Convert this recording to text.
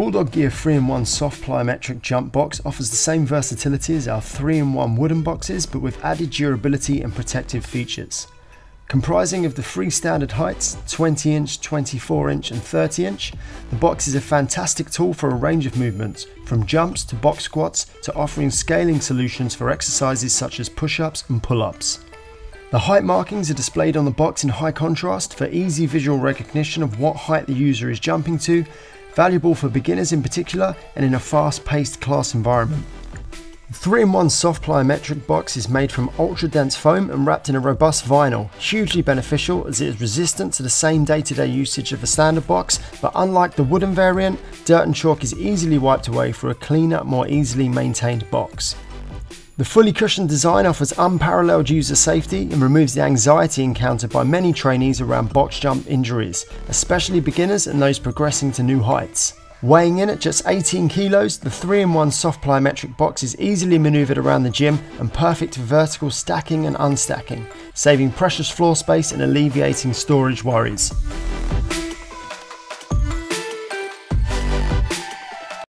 Bulldog Gear 3-in-1 soft plyometric jump box offers the same versatility as our 3-in-1 wooden boxes but with added durability and protective features. Comprising of the three standard heights, 20 inch, 24 inch and 30 inch, the box is a fantastic tool for a range of movements, from jumps to box squats to offering scaling solutions for exercises such as push-ups and pull-ups. The height markings are displayed on the box in high contrast for easy visual recognition of what height the user is jumping to valuable for beginners in particular and in a fast-paced class environment. The 3-in-1 soft plyometric box is made from ultra dense foam and wrapped in a robust vinyl, hugely beneficial as it is resistant to the same day-to-day -day usage of a standard box, but unlike the wooden variant, dirt and chalk is easily wiped away for a cleaner, more easily maintained box. The fully cushioned design offers unparalleled user safety and removes the anxiety encountered by many trainees around box jump injuries, especially beginners and those progressing to new heights. Weighing in at just 18 kilos, the 3-in-1 soft plyometric box is easily manoeuvred around the gym and perfect for vertical stacking and unstacking, saving precious floor space and alleviating storage worries.